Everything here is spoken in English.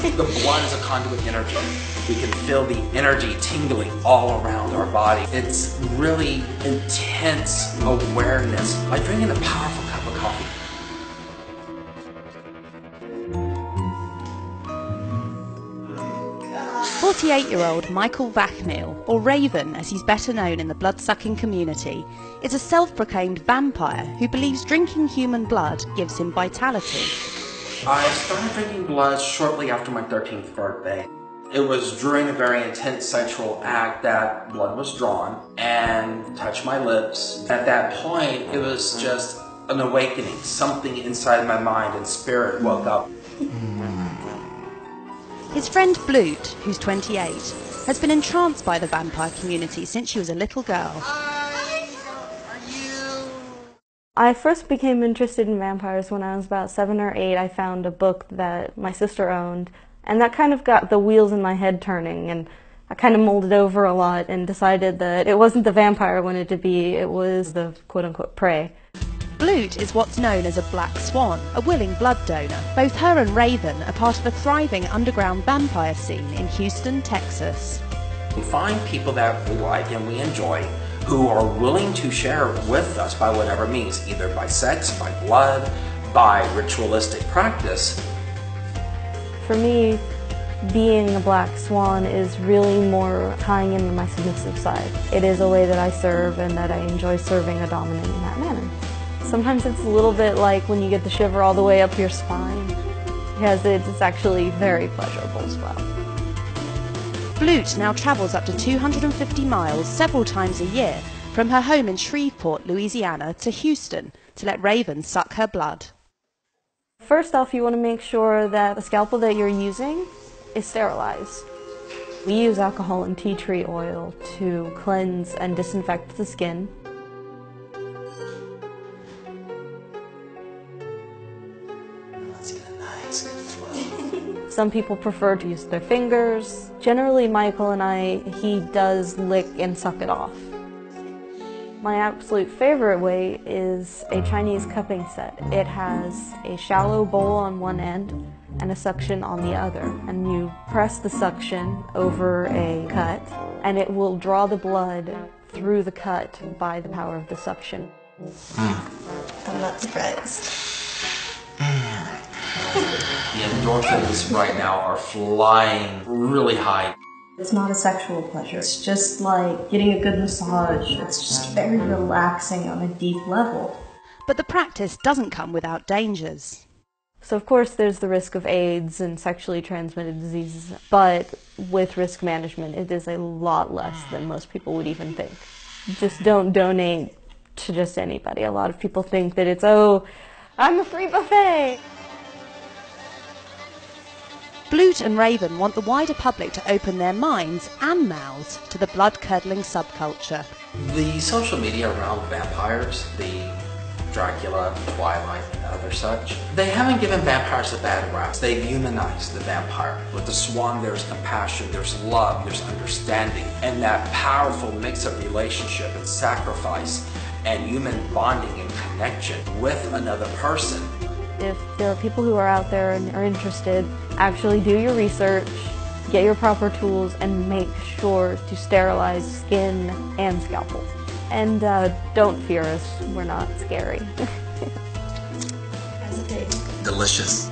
The blood is a conduit energy. We can feel the energy tingling all around our body. It's really intense awareness, like drinking a powerful cup of coffee. 48-year-old Michael Vachmiel, or Raven as he's better known in the blood-sucking community, is a self-proclaimed vampire who believes drinking human blood gives him vitality. I started drinking blood shortly after my 13th birthday. It was during a very intense sexual act that blood was drawn and touched my lips. At that point, it was just an awakening. Something inside my mind and spirit woke up. Mm. His friend Blute, who's 28, has been entranced by the vampire community since she was a little girl. I first became interested in vampires when I was about seven or eight. I found a book that my sister owned, and that kind of got the wheels in my head turning, and I kind of molded over a lot and decided that it wasn't the vampire I wanted to be, it was the quote unquote prey. Blute is what's known as a black swan, a willing blood donor. Both her and Raven are part of a thriving underground vampire scene in Houston, Texas. We find people that we like and we enjoy who are willing to share with us by whatever means, either by sex, by blood, by ritualistic practice. For me, being a black swan is really more tying into my submissive side. It is a way that I serve and that I enjoy serving a dominant in that manner. Sometimes it's a little bit like when you get the shiver all the way up your spine, because it's actually very pleasurable as well. Blute now travels up to 250 miles several times a year from her home in Shreveport, Louisiana to Houston to let ravens suck her blood. First off, you want to make sure that the scalpel that you're using is sterilized. We use alcohol and tea tree oil to cleanse and disinfect the skin. Some people prefer to use their fingers. Generally, Michael and I, he does lick and suck it off. My absolute favorite way is a Chinese uh-huh. cupping set. It has a shallow bowl on one end and a suction on the other. And you press the suction over a cut and it will draw the blood through the cut by the power of the suction. Hmm. I'm not surprised. Hmm. The endorphins right now are flying really high. It's not a sexual pleasure. It's just like getting a good massage. It's just very relaxing on a deep level. But the practice doesn't come without dangers. So of course there's the risk of AIDS and sexually transmitted diseases, but with risk management it is a lot less than most people would even think. Just don't donate to just anybody. A lot of people think that it's, oh, I'm a free buffet. Blute and Raven want the wider public to open their minds and mouths to the blood-curdling subculture. The social media around vampires, the Dracula, Twilight, and other such, they haven't given vampires a bad rap. They've humanized the vampire. With the swan, there's compassion, there's love, there's understanding, and that powerful mix of relationship and sacrifice and human bonding and connection with another person if there are people who are out there and are interested, actually do your research, get your proper tools, and make sure to sterilize skin and scalpels. And uh, don't fear us, we're not scary. Delicious.